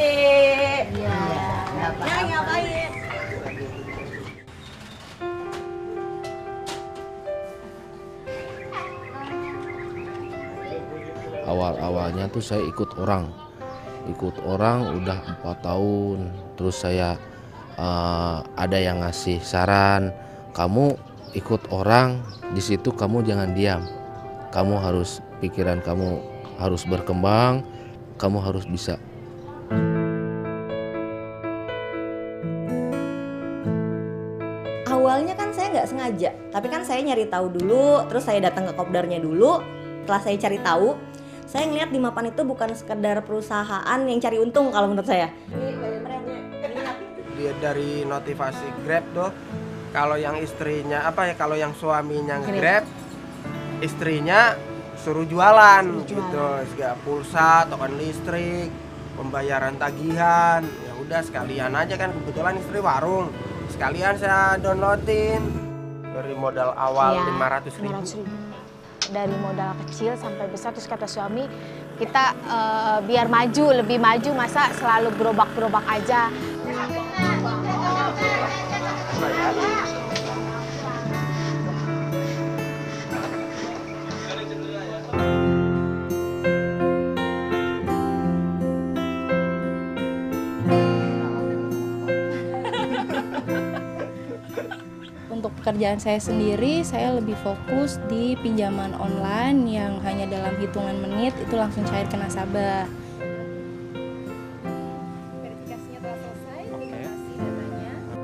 dek. Iya. Ya ngapain? awal-awalnya tuh saya ikut orang ikut orang udah empat tahun terus saya eh, ada yang ngasih saran kamu ikut orang di situ kamu jangan diam kamu harus pikiran kamu harus berkembang kamu harus bisa Awalnya kan saya nggak sengaja, tapi kan saya nyari tahu dulu, terus saya datang ke kopdarnya dulu. Setelah saya cari tahu, saya ngeliat di Mapan itu bukan sekedar perusahaan yang cari untung kalau menurut saya. dia dari notifikasi Grab tuh kalau yang istrinya apa ya kalau yang suaminya nge-Grab istrinya suruh jualan gitu. Segala pulsa token listrik pembayaran tagihan. Ya udah sekalian aja kan kebetulan istri warung sekalian saya downloadin dari modal awal Iya, 500 ribu 500 ribu. Dari modal kecil sampai besar terus kata suami kita eh, biar maju lebih maju masa selalu gerobak-gerobak aja. Untuk pekerjaan saya sendiri, saya lebih fokus di pinjaman online yang hanya dalam hitungan menit itu langsung cair ke nasabah. Verifikasinya telah selesai,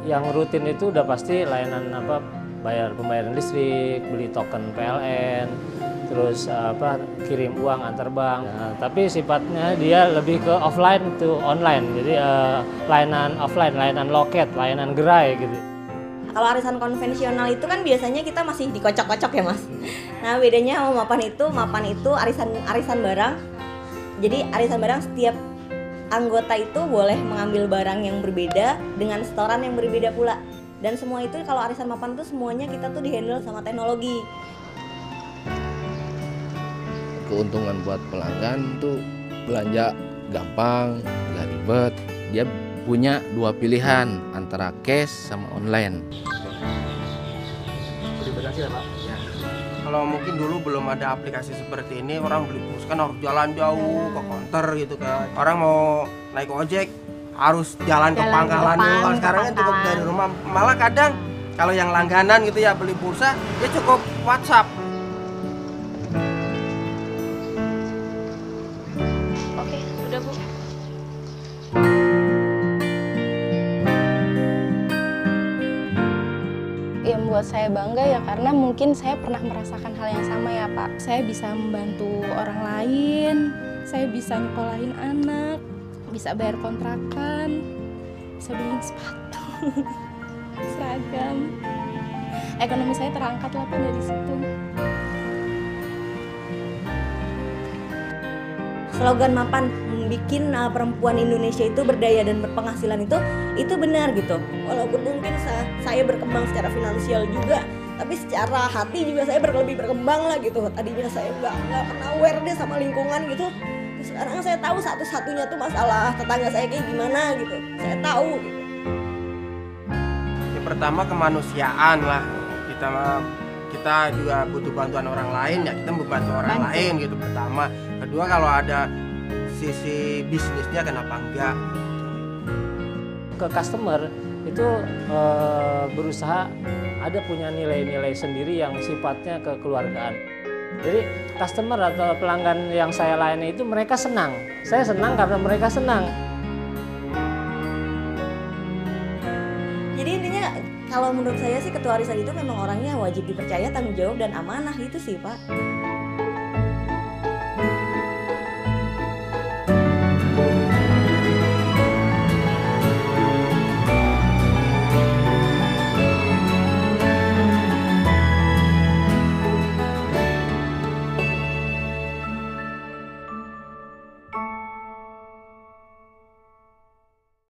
yang rutin itu udah pasti layanan apa bayar pembayaran listrik, beli token PLN, terus eh, apa kirim uang antar bank. Nah, tapi sifatnya dia lebih ke offline to online. Jadi eh, layanan offline, layanan loket, layanan gerai gitu. Kalau arisan konvensional itu kan biasanya kita masih dikocok-kocok ya mas. Nah bedanya sama mapan itu, mapan itu arisan arisan barang. Jadi arisan barang setiap anggota itu boleh mengambil barang yang berbeda dengan setoran yang berbeda pula. Dan semua itu kalau arisan mapan itu semuanya kita tuh dihandle sama teknologi. keuntungan buat pelanggan tuh belanja gampang nggak ribet dia punya dua pilihan antara cash sama online Ya. Kalau mungkin dulu belum ada aplikasi seperti ini, orang beli pulsa kan harus jalan jauh ke counter gitu kan. Orang mau naik ojek harus jalan, ke Jalan ke pangkalan dulu. Kalau sekarang kan cukup dari rumah. Malah kadang kalau yang langganan gitu ya beli pulsa, dia cukup WhatsApp. Membuat saya bangga ya karena mungkin saya pernah merasakan hal yang sama ya Pak. Saya bisa membantu orang lain, saya bisa nyekolahin anak, bisa bayar kontrakan, bisa beliin sepatu, seragam. Ekonomi saya terangkat lah dari situ. Slogan mapan bikin uh, perempuan Indonesia itu berdaya dan berpenghasilan itu itu benar gitu walaupun mungkin sa- saya berkembang secara finansial juga tapi secara hati juga saya ber- lebih berkembang lah gitu tadinya saya nggak nggak pernah aware deh sama lingkungan gitu Terus sekarang saya tahu satu-satunya tuh masalah tetangga saya kayak gimana gitu saya tahu gitu. Yang pertama kemanusiaan lah. Kita kita juga butuh bantuan orang lain ya kita membantu orang Bantu. lain gitu pertama. Kedua kalau ada sisi bisnisnya kenapa enggak? Ke customer itu eh, berusaha ada punya nilai-nilai sendiri yang sifatnya kekeluargaan. Jadi customer atau pelanggan yang saya layani itu mereka senang. Saya senang karena mereka senang. Kalau menurut saya sih ketua arisan itu memang orangnya wajib dipercaya tanggung jawab dan amanah. Itu sih pak